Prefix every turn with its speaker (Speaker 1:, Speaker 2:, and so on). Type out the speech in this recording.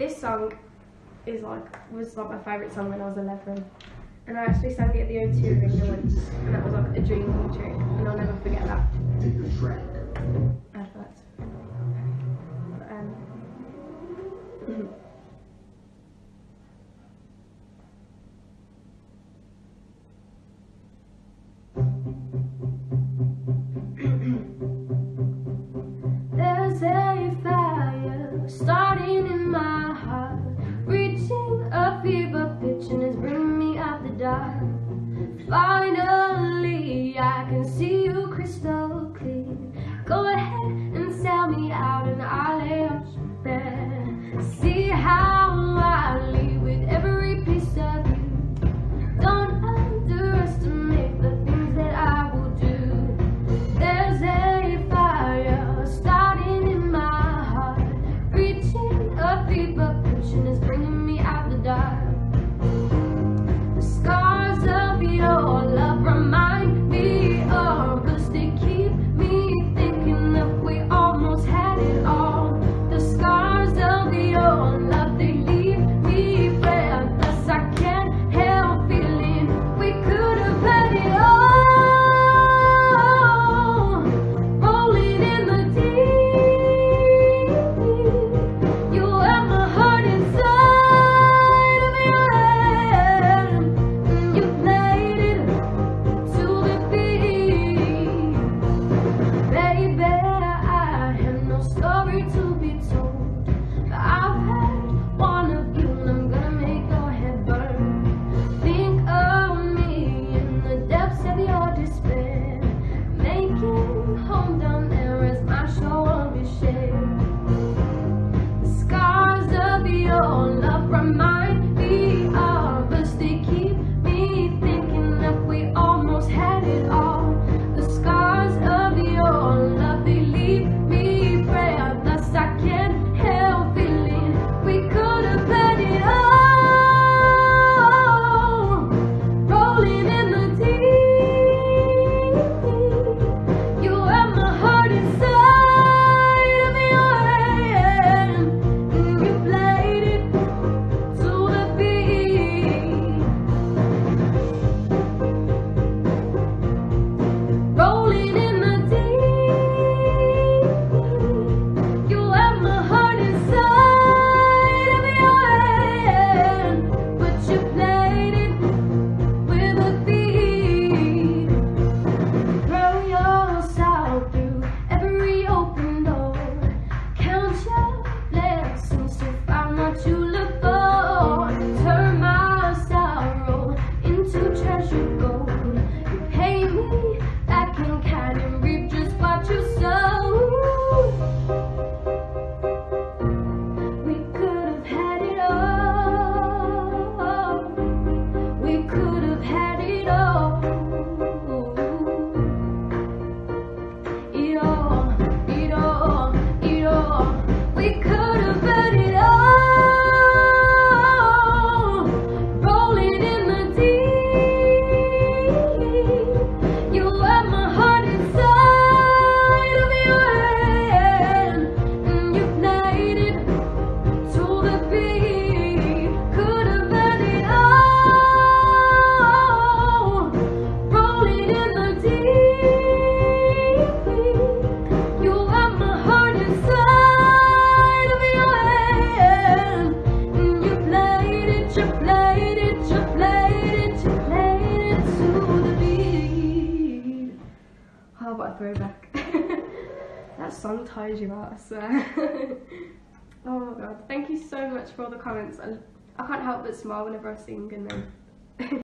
Speaker 1: This song is like was like my favourite song when I was 11 and I actually sang it at the O2 arena once and that was like a dream come true and I'll never forget that. Um, my A throwback. that sun ties you up. Oh my god. Thank you so much for all the comments. I, I can't help but smile whenever I sing and then